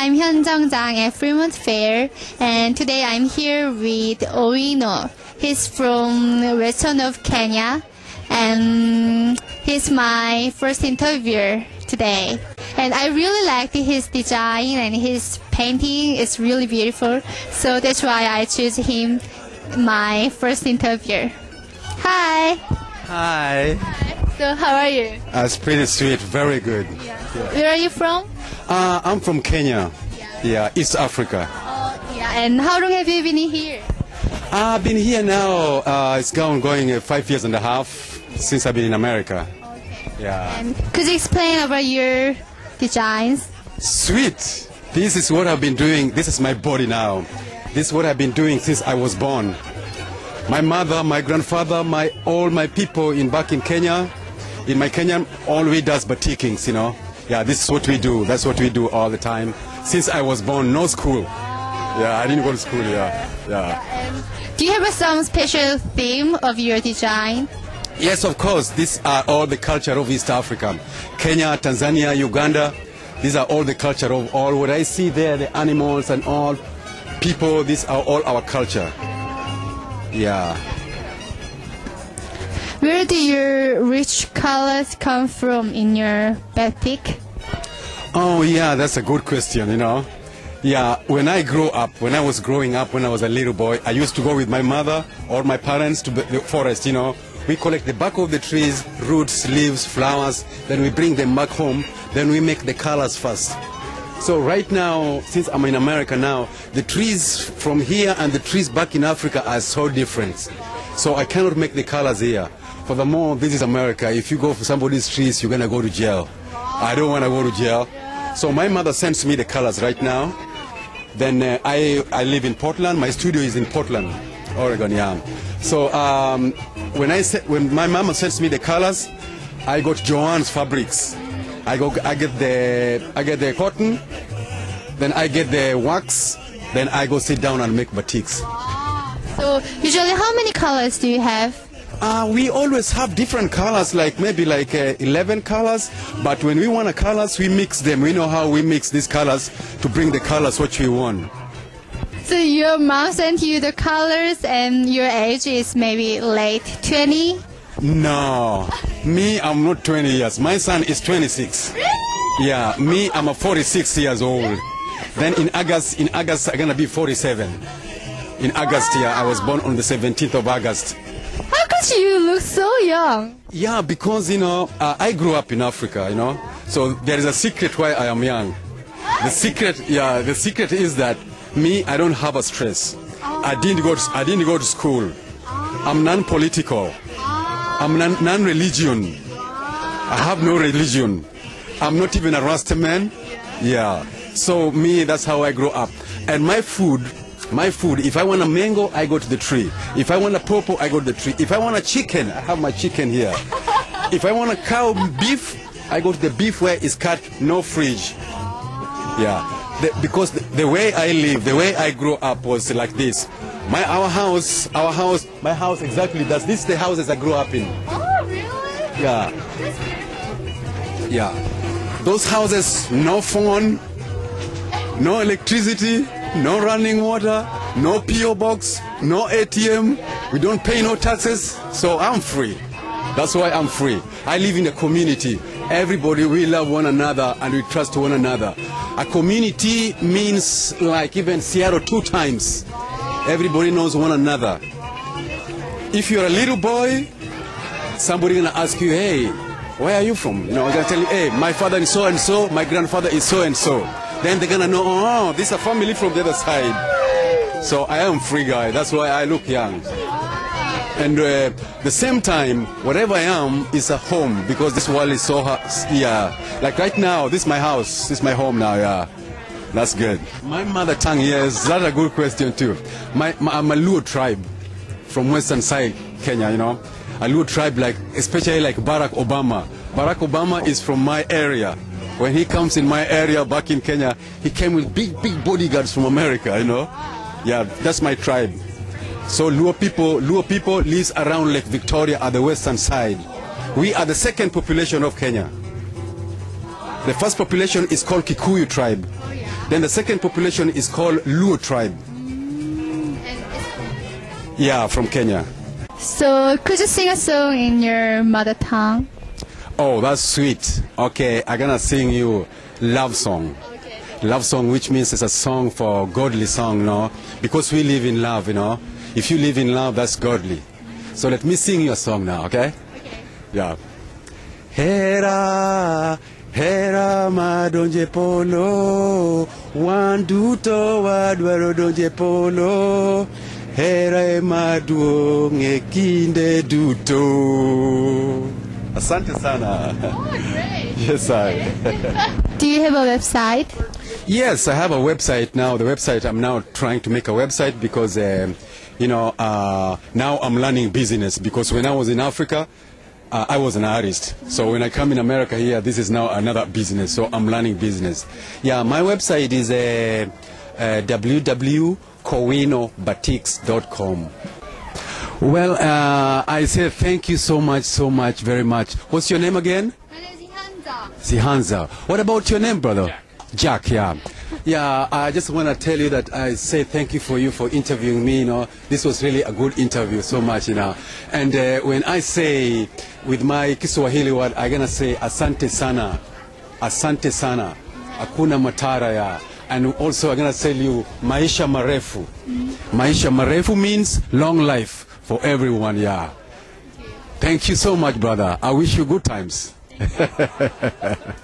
I'm Hyun Jang Jang at Fremont Fair, and today I'm here with Owino. He's from western of Kenya, and he's my first interviewer today. And I really liked his design and his painting is really beautiful, so that's why I choose him my first interviewer. Hi. Hi. So how are you? Uh, it's pretty sweet, very good. Where are you from? Uh, I'm from Kenya. Yeah, East Africa. Oh, yeah. And how long have you been here? I've been here now, uh, it's gone going uh, five years and a half since I've been in America. Okay. Yeah. And could you explain about your designs? Sweet. This is what I've been doing. This is my body now. This is what I've been doing since I was born. My mother, my grandfather, my all my people in back in Kenya, in my Kenya, all we does batiking, you know. Yeah, this is what we do. That's what we do all the time. Since I was born, no school. Yeah, I didn't go to school. Yeah, yeah. Do you have some special theme of your design? Yes, of course. These are all the culture of East Africa. Kenya, Tanzania, Uganda. These are all the culture of all. What I see there, the animals and all people. These are all our culture. Yeah. Where do your rich colors come from in your batik? Oh, yeah, that's a good question, you know. Yeah, when I grew up, when I was growing up, when I was a little boy, I used to go with my mother or my parents to the forest, you know. We collect the bark of the trees, roots, leaves, flowers, then we bring them back home, then we make the colors first. So right now, since I'm in America now, the trees from here and the trees back in Africa are so different. So I cannot make the colors here. Furthermore, this is America. If you go for somebody's trees, you're gonna go to jail. I don't wanna go to jail. So my mother sends me the colors right now. Then uh, I, I live in Portland. My studio is in Portland, Oregon, yeah. So um, when, I se- when my mama sends me the colors, I go to Joann's Fabrics. I go, I get the, I get the cotton, then I get the wax, then I go sit down and make batiks. So usually, how many colors do you have? Uh, we always have different colors, like maybe like uh, 11 colors. But when we want the colors, we mix them. We know how we mix these colors to bring the colors what we want. So your mom sent you the colors, and your age is maybe late 20. No, me, I'm not 20 years. My son is 26. Yeah, me, I'm a 46 years old. Then in August, in August, I'm gonna be 47. In August, yeah, I was born on the 17th of August. You look so young? Yeah, because you know, uh, I grew up in Africa, you know. So there is a secret why I am young. The secret, yeah, the secret is that me, I don't have a stress. I didn't go. To, I didn't go to school. I'm non-political. I'm non- non-religion. I have no religion. I'm not even a Rasta man. Yeah. So me, that's how I grew up. And my food, my food. If I want a mango, I go to the tree. If I want a pawpaw, I go to the tree. If I want a chicken, I have my chicken here. If I want a cow beef, I go to the beef where it's cut, no fridge. Yeah, the, because the, the way I live, the way I grew up was like this. My our house, our house, my house exactly. That's this is the houses I grew up in. Oh, really? Yeah, yeah. Those houses, no phone, no electricity, no running water, no PO box, no ATM. We don't pay no taxes, so I'm free. That's why I'm free. I live in a community. Everybody, we love one another and we trust one another. A community means like even Seattle two times. Everybody knows one another. If you're a little boy, somebody gonna ask you, hey, where are you from? You know, I'm gonna tell you, hey, my father is so and so, my grandfather is so and so. Then they're gonna know, oh, this is a family from the other side. So I am free guy. That's why I look young. And uh, the same time, whatever I am is a home because this world is so hot. Yeah, like right now, this is my house. This is my home now. Yeah, that's good. My mother tongue, yes, that's a good question too. My, my I'm a Luo tribe from western side Kenya. You know, a Luo tribe like especially like Barack Obama. Barack Obama is from my area. When he comes in my area back in Kenya, he came with big big bodyguards from America. You know, yeah, that's my tribe. So Luo people, Luo people lives around Lake Victoria at the western side. We are the second population of Kenya. The first population is called Kikuyu tribe. Then the second population is called Luo tribe. Yeah, from Kenya. So could you sing a song in your mother tongue? Oh, that's sweet. Okay, I'm gonna sing you love song. Okay. Love song, which means it's a song for godly song, no? Because we live in love, you know. If you live in love, that's godly. So let me sing you a song now, okay? Okay. Yeah. Hera, hera madonje polo, wanduto wadwaro donje polo, hera maduong' e kinde duto. Asante sana. Yes, I. Do you have a website? Yes, I have a website now. The website, I'm now trying to make a website because, um, you know, uh, now I'm learning business because when I was in Africa, uh, I was an artist. So when I come in America here, this is now another business. So I'm learning business. Yeah, my website is uh, uh, www.cowinobatics.com. Well, uh, I say thank you so much, so much, very much. What's your name again? Sihanza. What about your name, brother? Jack. Jack, yeah. Yeah, I just want to tell you that I say thank you for you for interviewing me, you know. This was really a good interview, so much, you know. And uh, when I say with my Kiswahili word, I'm going to say asante sana. Asante sana. akuna matara ya. And also I'm going to tell you maisha marefu. Maisha marefu means long life for everyone, yeah. Thank you so much, brother. I wish you good times.